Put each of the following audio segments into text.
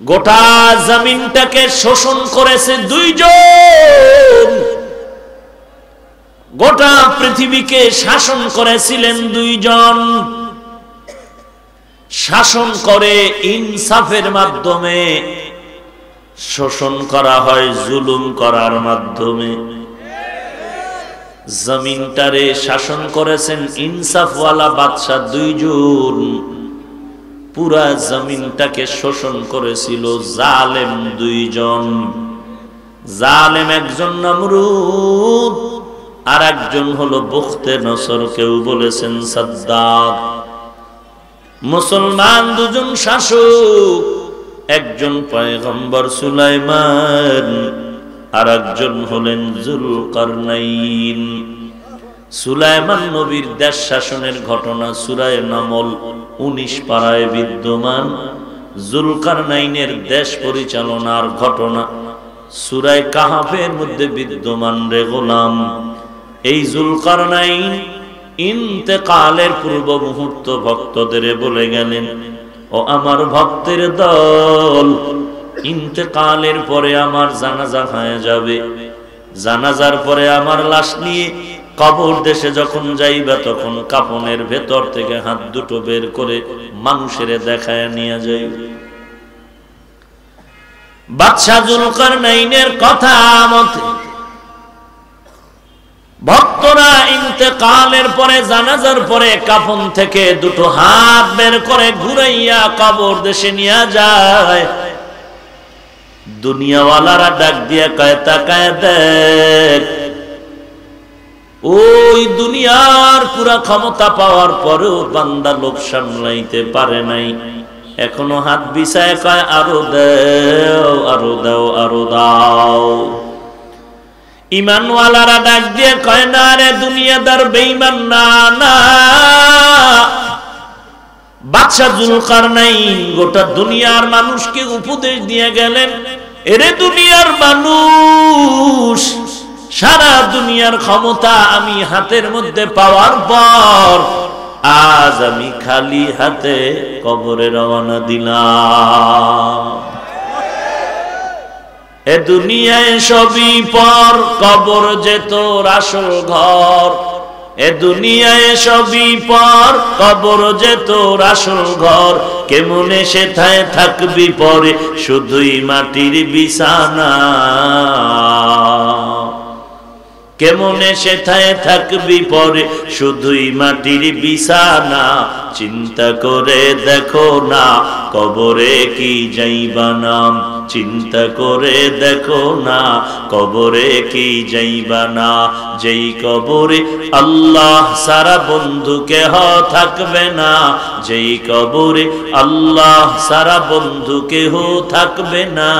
গোটা জমিনটাকে শোষণ করেছে দুইজন। গোটা পৃথিবীকে শাসন করেছিলেন দুইজন। শাসন করে ইনসাফের মাধ্যমে শোষণ করা হয়, জুলুম করার মাধ্যমে। জমিনটারে শাসন করেছেন ইনসাফওয়ালা বাদশাহ দুইজন। পুরা জমিনটাকে শোষণ করেছিল জালেম দুইজন। জালেম একজন নমরুদ আর একজন হলো বুখতে নসর, কেউ বলেছেন সাদ্দাদ মুসলমান দুজন শাসক, একজন পয়গম্বর সুলাইমান আর একজন হলেন জুলকারনাইন। সুলাইমান নবীর দেশ শাসনের ঘটনা সুরায় নামল উনিশ পাড়ায় বিদ্যমান। জুলকারনাইনের দেশ পরিচালনার ঘটনা সুরায় কাহাফের মধ্যে বিদ্যমান রে গোলাম। এই জুলকার জুলকারনাইন ইন্তেকালের পূর্ব মুহূর্ত ভক্তদের বলে গেলেন, ও আমার ভক্তের দল, ইন্তেকালের পরে আমার জানাজা হয়ে যাবে। জানাজার পরে আমার লাশ নিয়ে কবর দেশে যখন যাইবা, তখন কাপনের ভেতর থেকে হাত দুটো বের করে মানুষের দেখায় নিয়ে যাই। বাদশাহ জুলকার নাইনের কথা মতে, ভক্তরা ইন্তেকালের পরে, জানাজার পরে কাফন থেকে দুটো হাত বের করে ঘুরাইয়া কবর দেশে নিয়ে যায়। দুনিয়াওয়ালারা ডাক দিয়া কয়, তাকায় দেখ ওই দুনিয়ার পুরা ক্ষমতা পাওয়ার পরেও বান্দা লোক সামলাইতে পারে নাই। এখনও হাত বিছায় কয়, আরও দেও, আরও দাও আরও দাও। ইমানওয়ালারা ডাক দিয়ে কয়, না রে দুনিয়াদার বেইমান না না। বাদশাহ জুলকার নাই গোটা দুনিয়ার মানুষকে উপদেশ দিয়ে গেলেন, এরে দুনিয়ার মানুষ সারা দুনিয়ার ক্ষমতা আমি হাতের মধ্যে পাওয়ার পর আজ আমি খালি হাতে কবরে রওনা দিলাম। এ দুনিয়ায় সবই পর, কবর যে তোর আসল ঘর। এ দুনিয়ায় সবই পর, কবর যে তোর আসল ঘর। কেমনে সেথায় থাকবি পরে? শুধুই মাটির বিছানা। কেমনে সেথায় থাকবি পরে? শুধুই মাটির বিছানা, চিন্তা করে দেখো না, কবরে কি যাইবা নাম? চিন্তা করে দেখো না, কবরে কি যাইবা না? যেই কবরে আল্লাহ সারা বন্ধু কেহ থাকবে না, যেই কবরে আল্লাহ সারা বন্ধু কেহ থাকবে না,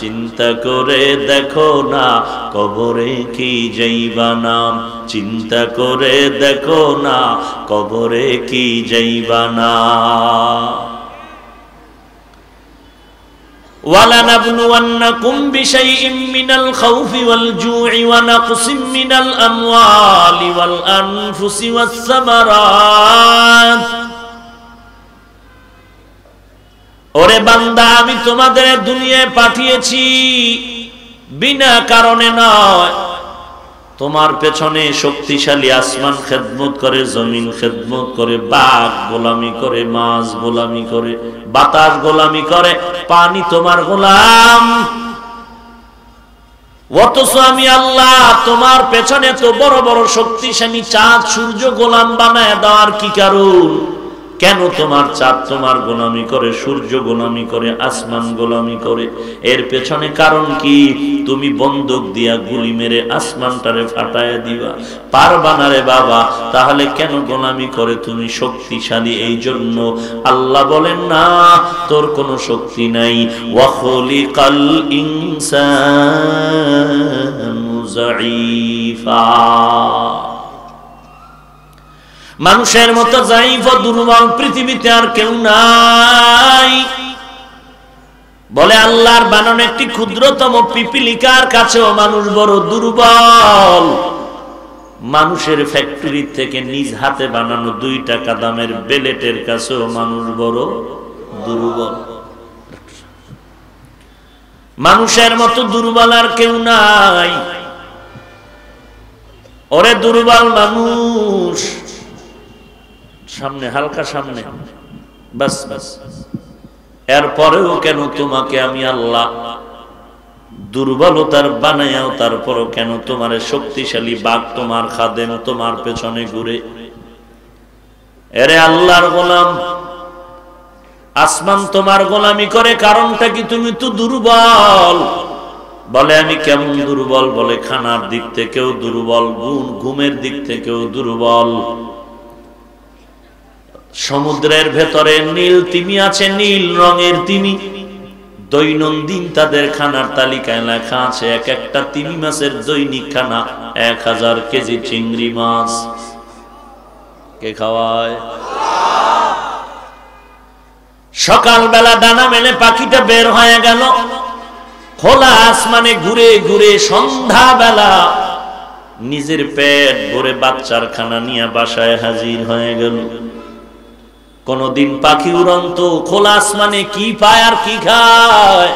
চিন্তা করে দেখো না, কবরে কি যাইবা নাম চিন্তা করে দেখো না কবরে কি যাইবা না ولنبلونكم بشيء من الخوف والجوع ونقص من الأموال والأنفس والثمرات ওরে বান্দা আমি তোমাদের দুনিয়ায় পাঠিয়েছি বিনা কারণে নয় তোমার পেছনে শক্তিশালী আসমান খেদমত করে, জমিন খেদমত করে, বাঘ গোলামি করে, মাছ গোলামি করে, বাতাস গোলামি করে, পানি তোমার গোলাম। অথচ আমি আল্লাহ, তোমার পেছনে তো বড় বড় শক্তিশালী চাঁদ, সূর্য গোলাম বানায় দেওয়ার কি কারণ? কেন তোমার চাঁদ তোমার গোলামি করে, সূর্য গোলামি করে, আসমান গোলামি করে? এর পেছনে কারণ কি? তুমি বন্দুক দিয়া গুলি মেরে আসমানটারে ফাটায় দিবা। পারবা না রে বাবা, তাহলে কেন গোলামি করে তুমি শক্তিশালী? এই জন্য আল্লাহ বলেন, না, তোর কোনো শক্তি নাই। ওয়াখলিকাল ইনসানু যাঈফা মানুষের মতো জাইফ ও দুর্বল পৃথিবীতে আর কেউ নাই। বলে আল্লাহর বানানো একটি ক্ষুদ্রতম পিপিলিকার কাছেও মানুষ বড় দুর্বল। মানুষের ফ্যাক্টরি থেকে নিজ হাতে বানানো দুই টাকা দামের বেলেটের কাছেও মানুষ বড় দুর্বল। মানুষের মতো দুর্বল আর কেউ নাই। ওরে দুর্বল মানুষ। সামনে, হালকা সামনে। বাস বাস। এরপরেও কেন তোমাকে আমি আল্লাহ দুর্বলতার বানাইয়াও তারপরও কেন তোমার শক্তিশালী বাঘ তোমার খাদেম তোমার পেছনে ঘুরে? এরে আল্লাহর গোলাম, আসমান তোমার গোলামি করে কারণটা কি তুমি তো দুর্বল? বলে, আমি কেমন দুর্বল বলে, খানার দিক থেকেও দুর্বল, গুণ, ঘুমের দিক থেকেও দুর্বল। সমুদ্রের ভেতরে নীল তিমি আছে, নীল রঙের তিমি। দৈনন্দিন তাদের খানার তালিকায় লেখা আছে, এক একটা তিমি মাসের দৈনিক খানা, এক হাজার কেজি চিংড়ি মাছ। কে খাওয়ায়? সকালবেলা ডানা মেলে পাখিটা বের হয়ে গেল। খোলা আসমানে ঘুরে ঘুরে সন্ধ্যা বেলা নিজের পেট ভরে বাচ্চার খানা নিয়ে বাসায় হাজির হয়ে গেল। কোনদিন পাখি উড়ন্ত, খোলা আসমানে কি পায় আর কি খায়?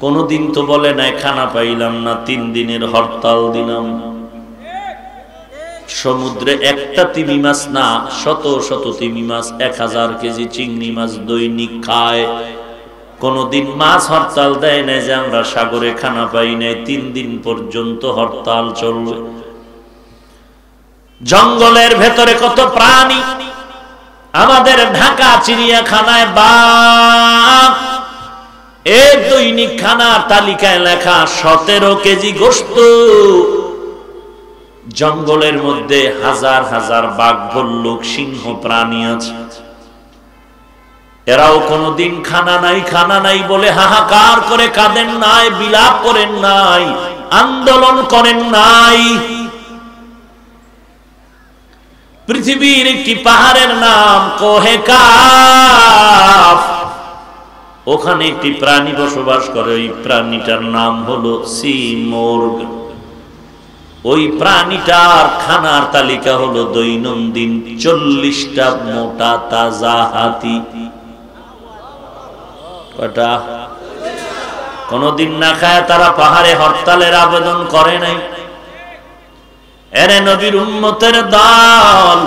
কোনদিন তো বলে নাই, খানা পাইলাম না, তিন দিনের হরতাল দিলাম। সমুদ্রে একটা তিমি মাছ না, শত শত তিমি মাছ, এক হাজার কেজি চিংড়ি মাছ দৈনিক খায়। কোনদিন মাছ হরতাল দেয় না যে আমরা সাগরে খানা পাই নাই, তিন দিন পর্যন্ত হরতাল চলবে। জঙ্গলের ভেতরে কত প্রাণী আমাদের ঢাকা, চিড়িয়াখানায় বাঘ। এই দৈনিক খানার তালিকায় লেখা, সতেরো কেজি গোস্ত জঙ্গলের মধ্যে হাজার হাজার বাঘ ভল্লুক সিংহ প্রাণী আছে। এরাও কোনদিন খানা নাই খানা নাই বলে হাহাকার করে কাঁদেন নাই, বিলাপ করেন নাই, আন্দোলন করেন নাই। পৃথিবীর একটি পাহাড়ের নাম কোহে কাফ। ওখানে একটি প্রাণী বসবাস করে, ওই প্রাণীটার নাম হলো সিমোর্গ। ওই প্রাণীটার খানার তালিকা হলো দৈনন্দিন চল্লিশটা মোটা তাজা হাতি। কটা কোনদিন না খায় তারা পাহাড়ে হরতালের আবেদন করে নাই। এরে নবীর উন্মতের দল।